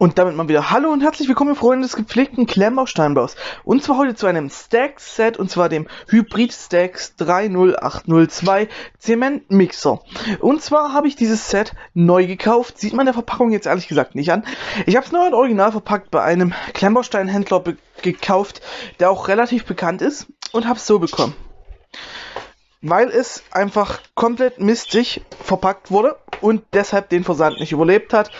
Und damit mal wieder Hallo und herzlich willkommen, Freunde des gepflegten Klemmbausteinbaus. Und zwar heute zu einem Stack-Set, und zwar dem Hybrid Stacks 30802 Zementmixer. Und zwar habe ich dieses Set neu gekauft, sieht man der Verpackung jetzt ehrlich gesagt nicht an. Ich habe es neu und original verpackt bei einem Klemmbausteinhändler gekauft, der auch relativ bekannt ist, und habe es so bekommen. Weil es einfach komplett mistig verpackt wurde und deshalb den Versand nicht überlebt hat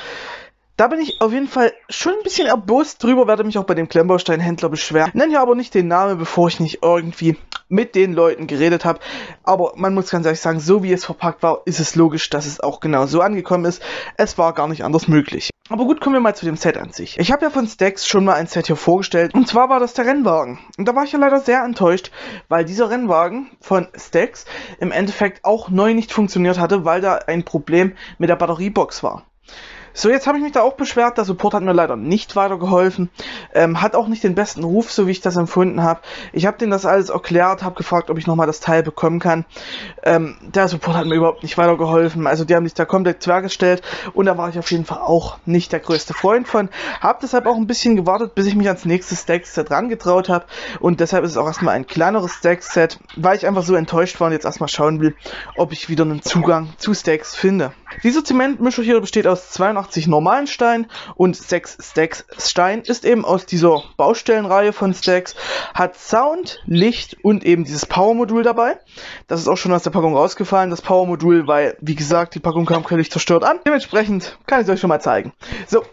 da bin ich auf jeden Fall schon ein bisschen erbost drüber, werde mich auch bei dem Klemmbausteinhändler beschweren. Nenne ja aber nicht den Namen, bevor ich nicht irgendwie mit den Leuten geredet habe. Aber man muss ganz ehrlich sagen, so wie es verpackt war, ist es logisch, dass es auch genau so angekommen ist. Es war gar nicht anders möglich. Aber gut, kommen wir mal zu dem Set an sich. Ich habe ja von Stax schon mal ein Set hier vorgestellt. Und zwar war das der Rennwagen. Und da war ich ja leider sehr enttäuscht, weil dieser Rennwagen von Stax im Endeffekt auch neu nicht funktioniert hatte, weil da ein Problem mit der Batteriebox war. So, jetzt habe ich mich da auch beschwert. Der Support hat mir leider nicht weitergeholfen. Ähm, hat auch nicht den besten Ruf, so wie ich das empfunden habe. Ich habe denen das alles erklärt, habe gefragt, ob ich nochmal das Teil bekommen kann. Ähm, der Support hat mir überhaupt nicht weitergeholfen. Also die haben sich da komplett quergestellt und da war ich auf jeden Fall auch nicht der größte Freund von. Habe deshalb auch ein bisschen gewartet, bis ich mich ans nächste Stack-Set rangetraut habe. Und deshalb ist es auch erstmal ein kleineres Stack-Set, weil ich einfach so enttäuscht war und jetzt erstmal schauen will, ob ich wieder einen Zugang zu Stacks finde. Dieser Zementmischer hier besteht aus 82 normalen Steinen und 6 Stacks Stein, ist eben aus dieser Baustellenreihe von Stacks, hat Sound, Licht und eben dieses Power-Modul dabei. Das ist auch schon aus der Packung rausgefallen, das Power-Modul, weil, wie gesagt, die Packung kam völlig zerstört an. Dementsprechend kann ich es euch schon mal zeigen. So,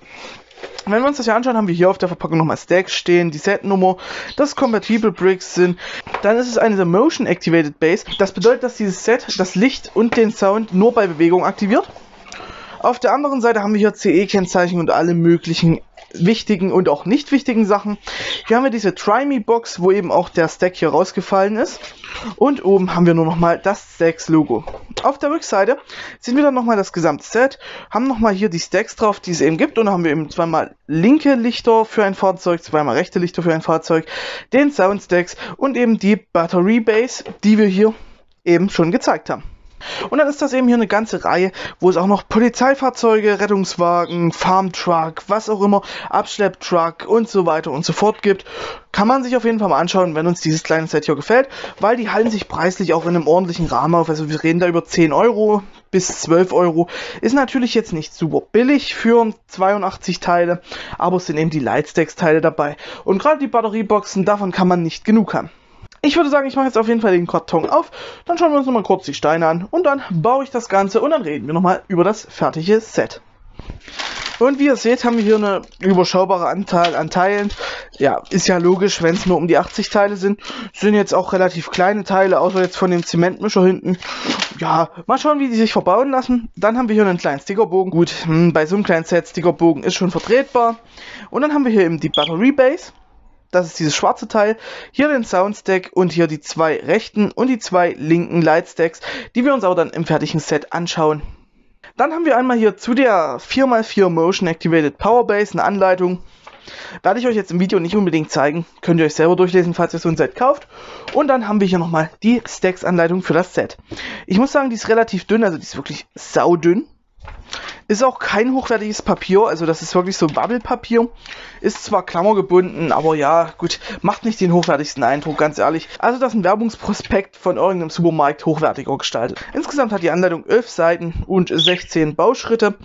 wenn wir uns das hier anschauen, haben wir hier auf der Verpackung nochmal Stacks stehen, die Setnummer, dass Compatible Bricks sind. Dann ist es eine Motion Activated Base. Das bedeutet, dass dieses Set das Licht und den Sound nur bei Bewegung aktiviert. Auf der anderen Seite haben wir hier CE-Kennzeichen und alle möglichen wichtigen und auch nicht wichtigen Sachen. Hier haben wir diese Try Me Box, wo eben auch der Stack hier rausgefallen ist. Und oben haben wir nur nochmal das Stacks Logo. Auf der Rückseite sehen wir dann nochmal das gesamte Set, haben nochmal hier die Stacks drauf, die es eben gibt. Und dann haben wir eben zweimal linke Lichter für ein Fahrzeug, zweimal rechte Lichter für ein Fahrzeug, den Sound Stacks und eben die Battery Base, die wir hier eben schon gezeigt haben. Und dann ist das eben hier eine ganze Reihe, wo es auch noch Polizeifahrzeuge, Rettungswagen, Farmtruck, was auch immer, Abschlepptruck und so weiter und so fort gibt. Kann man sich auf jeden Fall mal anschauen, wenn uns dieses kleine Set hier gefällt, weil die halten sich preislich auch in einem ordentlichen Rahmen auf. Also wir reden da über 10 Euro bis 12 Euro. Ist natürlich jetzt nicht super billig für 82 Teile, aber es sind eben die Lightstacks Teile dabei. Und gerade die Batterieboxen, davon kann man nicht genug haben. Ich würde sagen, ich mache jetzt auf jeden Fall den Karton auf, dann schauen wir uns nochmal kurz die Steine an und dann baue ich das Ganze und dann reden wir nochmal über das fertige Set. Und wie ihr seht, haben wir hier eine überschaubare Anzahl an Teilen. Ja, ist ja logisch, wenn es nur um die 80 Teile sind. Sind jetzt auch relativ kleine Teile, außer jetzt von dem Zementmischer hinten. Ja, mal schauen, wie die sich verbauen lassen. Dann haben wir hier einen kleinen Stickerbogen. Gut, hm, bei so einem kleinen Set Stickerbogen ist schon vertretbar. Und dann haben wir hier eben die Battery Base das ist dieses schwarze Teil, hier den Soundstack und hier die zwei rechten und die zwei linken Lightstacks, die wir uns aber dann im fertigen Set anschauen. Dann haben wir einmal hier zu der 4x4 Motion Activated Powerbase eine Anleitung. Werde ich euch jetzt im Video nicht unbedingt zeigen, könnt ihr euch selber durchlesen, falls ihr so ein Set kauft. Und dann haben wir hier nochmal die Stacks-Anleitung für das Set. Ich muss sagen, die ist relativ dünn, also die ist wirklich saudünn. Ist auch kein hochwertiges Papier, also das ist wirklich so Wabbelpapier. Ist zwar klammergebunden, aber ja, gut, macht nicht den hochwertigsten Eindruck, ganz ehrlich. Also das ist ein Werbungsprospekt von irgendeinem Supermarkt hochwertiger gestaltet. Insgesamt hat die Anleitung 11 Seiten und 16 Bauschritte.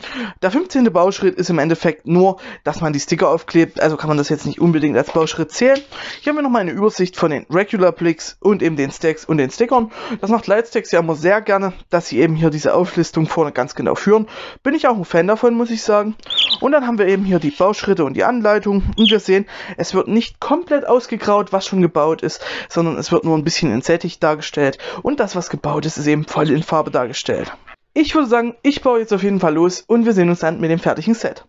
Der 15. Bauschritt ist im Endeffekt nur, dass man die Sticker aufklebt, also kann man das jetzt nicht unbedingt als Bauschritt zählen. Hier haben wir nochmal eine Übersicht von den Regular Plicks und eben den Stacks und den Stickern. Das macht Lightstacks ja immer sehr gerne, dass sie eben hier diese Auflistung vorne ganz genau führen. Bin ich auch ein Fan davon, muss ich sagen. Und dann haben wir eben hier die Bauschritte und die Anleitung. Und wir sehen, es wird nicht komplett ausgegraut, was schon gebaut ist, sondern es wird nur ein bisschen entsättigt dargestellt. Und das, was gebaut ist, ist eben voll in Farbe dargestellt. Ich würde sagen, ich baue jetzt auf jeden Fall los und wir sehen uns dann mit dem fertigen Set.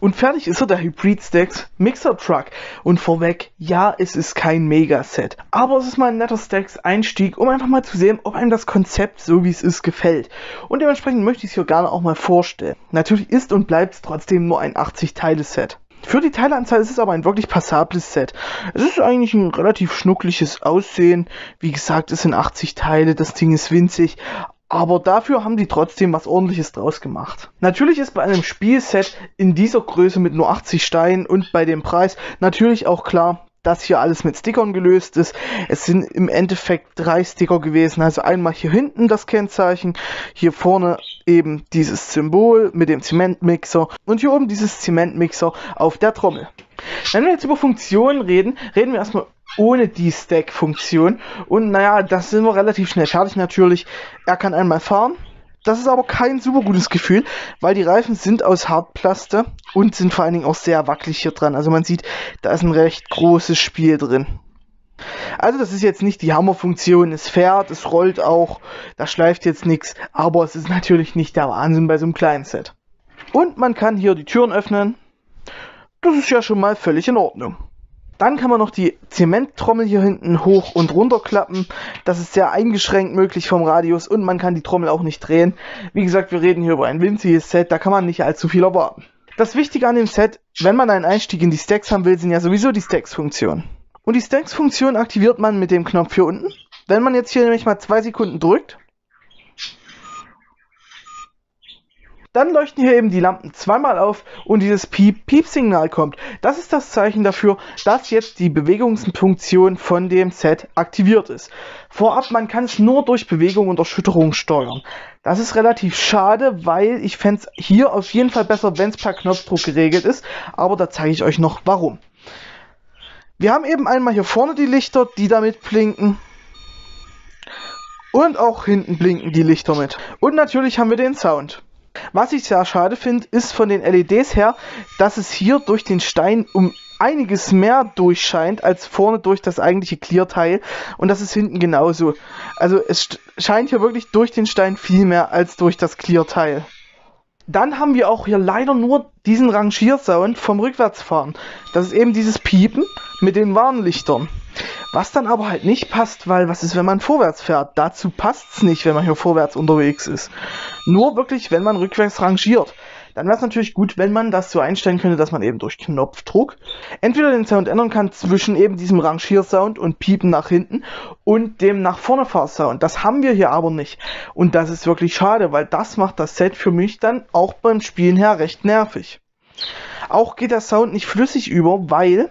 Und fertig ist er, der Hybrid Stacks Mixer Truck. Und vorweg, ja, es ist kein Mega-Set. Aber es ist mal ein netter Stacks-Einstieg, um einfach mal zu sehen, ob einem das Konzept, so wie es ist, gefällt. Und dementsprechend möchte ich es hier gerne auch mal vorstellen. Natürlich ist und bleibt es trotzdem nur ein 80-Teile-Set. Für die Teileanzahl ist es aber ein wirklich passables Set. Es ist eigentlich ein relativ schnuckliches Aussehen. Wie gesagt, es sind 80 Teile, das Ding ist winzig. Aber dafür haben die trotzdem was ordentliches draus gemacht. Natürlich ist bei einem Spielset in dieser Größe mit nur 80 Steinen und bei dem Preis natürlich auch klar, dass hier alles mit Stickern gelöst ist. Es sind im Endeffekt drei Sticker gewesen. Also einmal hier hinten das Kennzeichen, hier vorne eben dieses Symbol mit dem Zementmixer und hier oben dieses Zementmixer auf der Trommel. Wenn wir jetzt über Funktionen reden, reden wir erstmal ohne die Stack-Funktion. Und naja, das sind wir relativ schnell fertig natürlich. Er kann einmal fahren. Das ist aber kein super gutes Gefühl, weil die Reifen sind aus Hartplaste und sind vor allen Dingen auch sehr wackelig hier dran. Also man sieht, da ist ein recht großes Spiel drin. Also das ist jetzt nicht die Hammerfunktion, es fährt, es rollt auch, da schleift jetzt nichts, aber es ist natürlich nicht der Wahnsinn bei so einem kleinen Set. Und man kann hier die Türen öffnen. Das ist ja schon mal völlig in Ordnung. Dann kann man noch die Zementtrommel hier hinten hoch und runter klappen. Das ist sehr eingeschränkt möglich vom Radius und man kann die Trommel auch nicht drehen. Wie gesagt, wir reden hier über ein winziges Set, da kann man nicht allzu viel erwarten. Das Wichtige an dem Set, wenn man einen Einstieg in die Stacks haben will, sind ja sowieso die Stacks-Funktionen. Und die Stacks-Funktion aktiviert man mit dem Knopf hier unten. Wenn man jetzt hier nämlich mal zwei Sekunden drückt, Dann leuchten hier eben die Lampen zweimal auf und dieses Piep-Piep-Signal kommt. Das ist das Zeichen dafür, dass jetzt die Bewegungsfunktion von dem Set aktiviert ist. Vorab, man kann es nur durch Bewegung und Erschütterung steuern. Das ist relativ schade, weil ich fände es hier auf jeden Fall besser, wenn es per Knopfdruck geregelt ist. Aber da zeige ich euch noch warum. Wir haben eben einmal hier vorne die Lichter, die damit blinken. Und auch hinten blinken die Lichter mit. Und natürlich haben wir den Sound. Was ich sehr schade finde, ist von den LEDs her, dass es hier durch den Stein um einiges mehr durchscheint als vorne durch das eigentliche Clear-Teil und das ist hinten genauso. Also es scheint hier wirklich durch den Stein viel mehr als durch das Clear-Teil. Dann haben wir auch hier leider nur diesen Rangiersound vom Rückwärtsfahren. Das ist eben dieses Piepen mit den Warnlichtern. Was dann aber halt nicht passt, weil was ist, wenn man vorwärts fährt? Dazu passt's nicht, wenn man hier vorwärts unterwegs ist. Nur wirklich, wenn man rückwärts rangiert. Dann wäre es natürlich gut, wenn man das so einstellen könnte, dass man eben durch Knopfdruck entweder den Sound ändern kann zwischen eben diesem Rangiersound und Piepen nach hinten und dem nach vorne Fahrsound. Das haben wir hier aber nicht. Und das ist wirklich schade, weil das macht das Set für mich dann auch beim Spielen her recht nervig. Auch geht der Sound nicht flüssig über, weil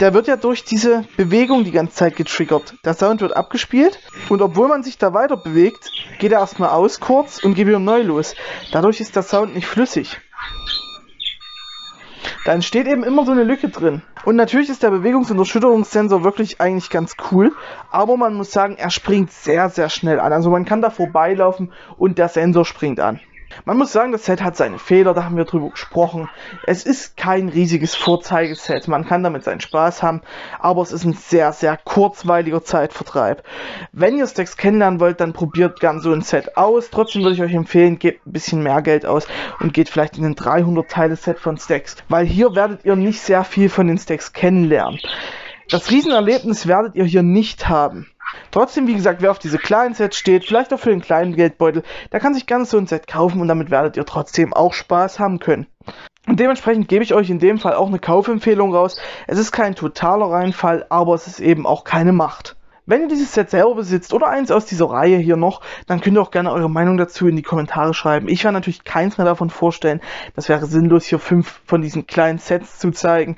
der wird ja durch diese Bewegung die ganze Zeit getriggert. Der Sound wird abgespielt und obwohl man sich da weiter bewegt, geht er erstmal aus kurz und geht wieder neu los. Dadurch ist der Sound nicht flüssig. Da entsteht eben immer so eine Lücke drin. Und natürlich ist der Bewegungs- und Erschütterungssensor wirklich eigentlich ganz cool, aber man muss sagen, er springt sehr, sehr schnell an. Also man kann da vorbeilaufen und der Sensor springt an. Man muss sagen, das Set hat seine Fehler, da haben wir drüber gesprochen. Es ist kein riesiges Vorzeigeset, man kann damit seinen Spaß haben, aber es ist ein sehr, sehr kurzweiliger Zeitvertreib. Wenn ihr Stacks kennenlernen wollt, dann probiert gern so ein Set aus. Trotzdem würde ich euch empfehlen, gebt ein bisschen mehr Geld aus und geht vielleicht in ein 300 Teile Set von Stacks, weil hier werdet ihr nicht sehr viel von den Stacks kennenlernen. Das Riesenerlebnis werdet ihr hier nicht haben. Trotzdem, wie gesagt, wer auf diese kleinen Sets steht, vielleicht auch für den kleinen Geldbeutel, der kann sich ganz so ein Set kaufen und damit werdet ihr trotzdem auch Spaß haben können. Und dementsprechend gebe ich euch in dem Fall auch eine Kaufempfehlung raus. Es ist kein totaler Reinfall, aber es ist eben auch keine Macht. Wenn ihr dieses Set selber besitzt oder eins aus dieser Reihe hier noch, dann könnt ihr auch gerne eure Meinung dazu in die Kommentare schreiben. Ich werde natürlich keins mehr davon vorstellen. Das wäre sinnlos, hier fünf von diesen kleinen Sets zu zeigen.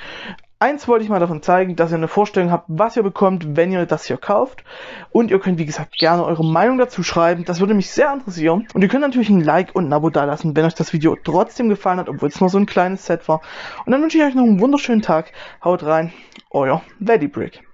Eins wollte ich mal davon zeigen, dass ihr eine Vorstellung habt, was ihr bekommt, wenn ihr das hier kauft. Und ihr könnt, wie gesagt, gerne eure Meinung dazu schreiben. Das würde mich sehr interessieren. Und ihr könnt natürlich ein Like und ein Abo dalassen, wenn euch das Video trotzdem gefallen hat, obwohl es nur so ein kleines Set war. Und dann wünsche ich euch noch einen wunderschönen Tag. Haut rein, euer Valley Brick.